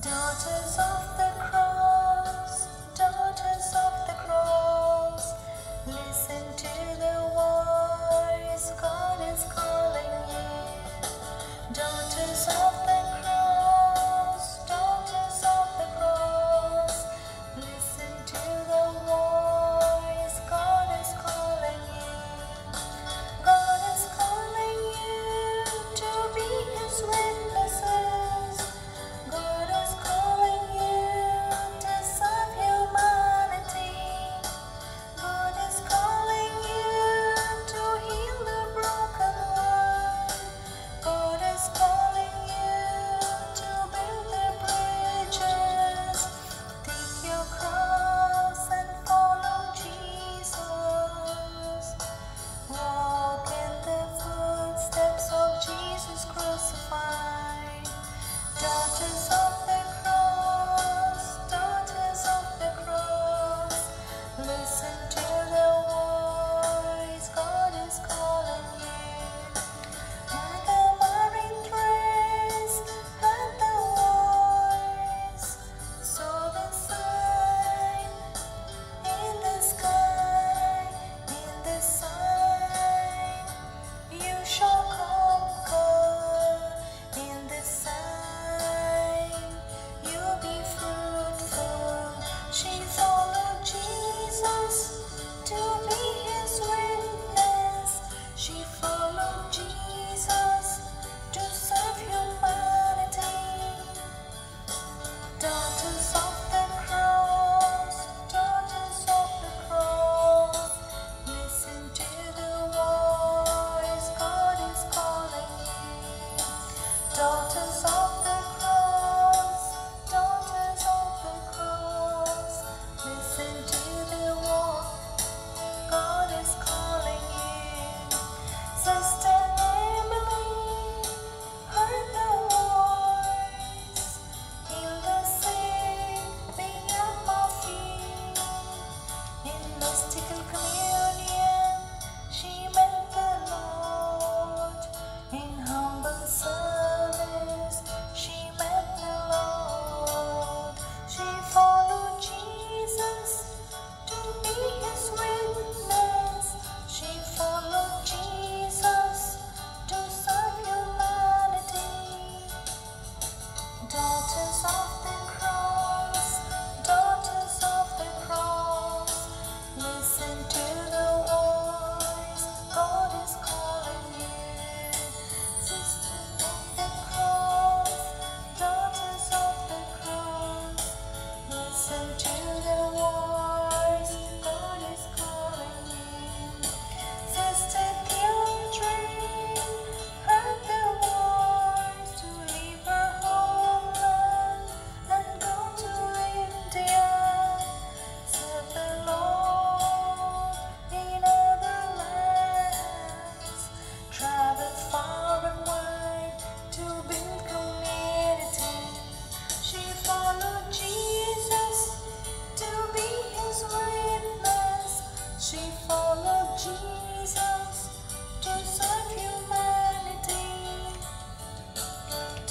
Daughters of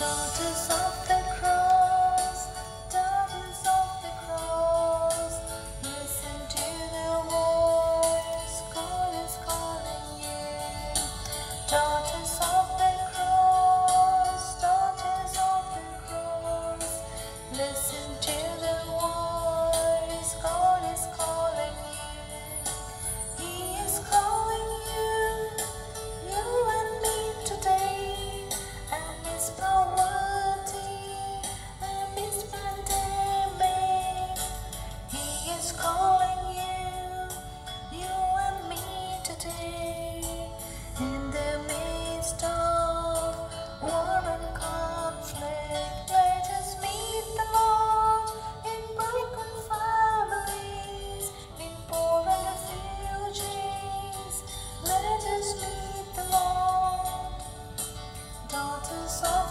Daughters of the cross, daughters of the cross, listen to voice, God is calling you. Daughters of the cross, daughters of the cross, listen to soul to solve.